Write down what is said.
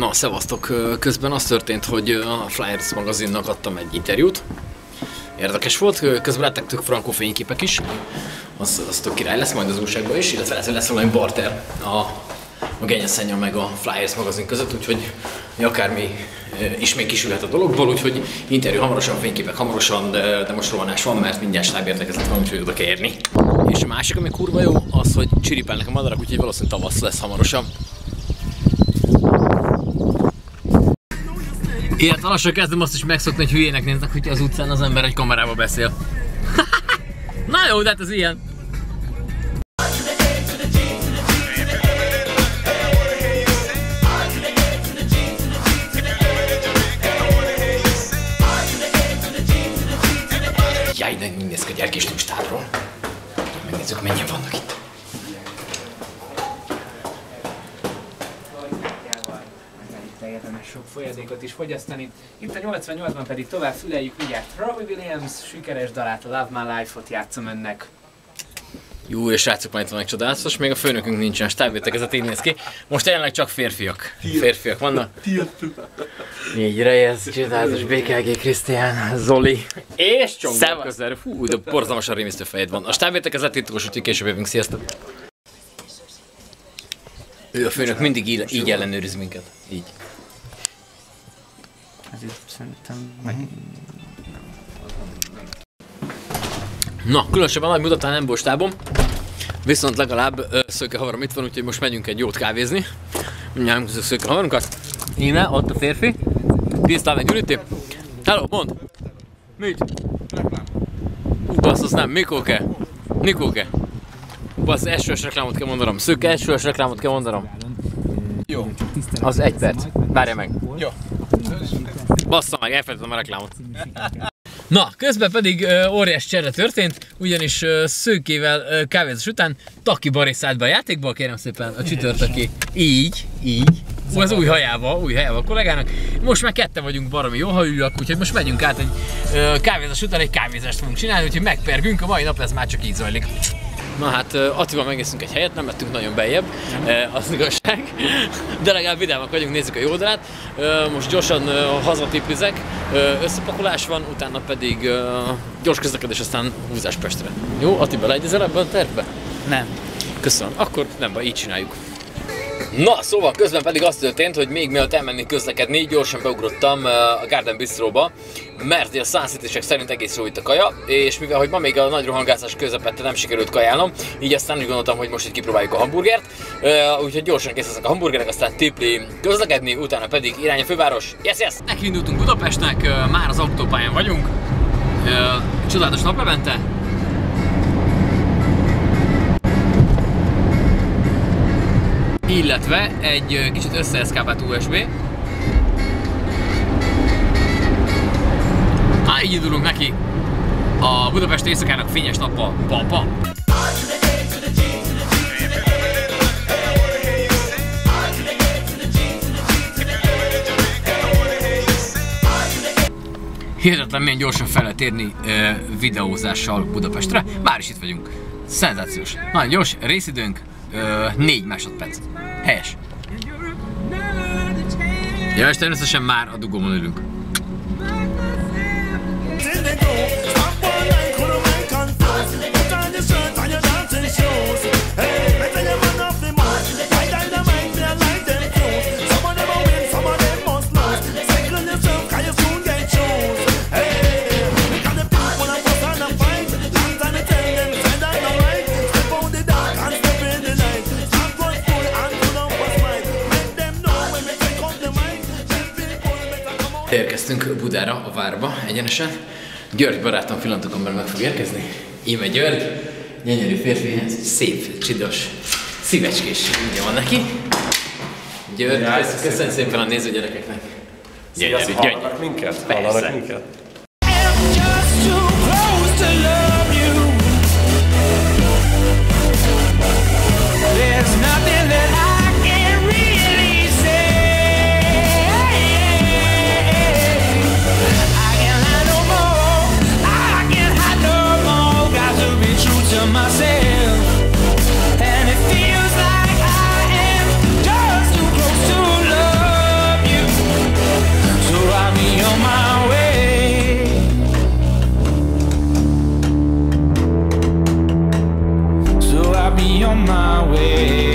Na, szevasztok! Közben az történt, hogy a Flyers magazinnak adtam egy interjút. Érdekes volt, közben lettek tök frankó fényképek is. Az, az tök király lesz majd az újságban is, illetve lesz, lesz valami barter a, a Genyeszenya meg a Flyers magazin között, úgyhogy akármi is még kisülhet a dologból, úgyhogy interjú hamarosan, fényképek hamarosan, de, de most rohanás van, mert mindjárt stábértekezet van, úgyhogy oda kell érni. És a másik, ami kurva jó, az, hogy csiripelnek a madarak, úgyhogy valószínűleg tavasz lesz hamarosan. Illetve lassan kezdem azt is megszokni, hogy hülyének néznek, hogy az utcán az ember egy kamerába beszél. Na jó, de hát ez ilyen. Jaj, de ki a gyerkésnőm stábról. Megnézzük, mennyien vannak itt. Érdemes sok folyadékot is fogyasztani. Itt a 88-ban pedig tovább füleljük mindjárt Robbie Williams sikeres dalát, a Love My Life-ot játszom önnek. Jó, és srácok, majd vannak csodálatos, még a főnökünk nincsen, stábjöttek, ez a így néz ki. Most jelenleg csak férfiak. Férfiak vannak. Így Reyes, csodálatos, BKG, Krisztián, Zoli. És Csongor közel. Fú, de borzalmasan rémisztő fejed van. A stábjöttek, ez titkos, úgyhogy később jövünk. Sziasztok! Ő a főnök mindig így, így ellenőriz minket. Így. Ezért szerintem meg... Na, különösebben nagy mutatán nem volt stábom. Viszont legalább ö, szőke havarom itt van, úgyhogy most megyünk egy jót kávézni. Mindjárt megköszönjük szőke havarunkat. Íme, ott a férfi. Tisztán meg üríti. Hello, mond! Mit? Ú, bassz, az nem, Mikóke. Nikóke. Bassz, elsős reklámot kell mondanom. Szőke, elsős reklámot kell mondanom. Jó. Az egy perc. Várja meg. Jó. Bassza meg, elfelejtettem a reklámot. Na, közben pedig ö, óriás csere történt, ugyanis ö, szőkével ö, kávézás után Taki Bari szállt be a játékba, kérem szépen a csütörtöki. Így, így. Ú, az új hajába, új hajába a kollégának. Most már ketten vagyunk baromi jó hajúak, úgyhogy most megyünk át egy ö, kávézás után egy kávézást fogunk csinálni, úgyhogy megpergünk, a mai nap ez már csak így zajlik. Na hát ö, Attival megnéztünk egy helyet, nem lettünk nagyon bejebb, e, az igazság, de legalább vidámak vagyunk, nézzük a jó oldalát. Ö, Most gyorsan hazatiplizek, összepakolás van, utána pedig gyors közlekedés, aztán húzás Pestre. Jó, Atti beleegyezel ebben a tervbe? Nem. Köszönöm, akkor nem baj, így csináljuk. Na, szóval közben pedig az történt, hogy még mielőtt elmennék közlekedni, gyorsan beugrottam a Garden Bistróba, mert a szánszítések szerint egész jó itt a kaja, és mivel hogy ma még a nagy rohangászás közepette nem sikerült kajálnom, így aztán úgy gondoltam, hogy most itt kipróbáljuk a hamburgert, úgyhogy gyorsan kész leszek a hamburgerek, aztán tipli közlekedni, utána pedig irány a főváros. Yes, yes! Nekiindultunk Budapestnek, már az autópályán vagyunk, csodálatos naplevente, illetve egy kicsit összeeszkábált USB. Á, így indulunk neki a Budapest éjszakának fényes nappal. Pam, pam. Hihetetlen milyen gyorsan fel lehet érni ö, videózással Budapestre. Már is itt vagyunk. Szenzációs. Nagyon gyors, részidőnk ö, 4 másodperc. Helyes. Ja, és természetesen már a dugóban ülünk. Érkeztünk Budára, a várba, egyenesen. György barátom pillanatokon meg fog érkezni. Íme György, gyönyörű férfi, szép, csidos, szívecskés ugye van neki. György, kösz, köszönjük szépen a néző gyerekeknek. Gyönyörű, gyönyörű. Hallanak minket? Persze. Hallanak minket? My way.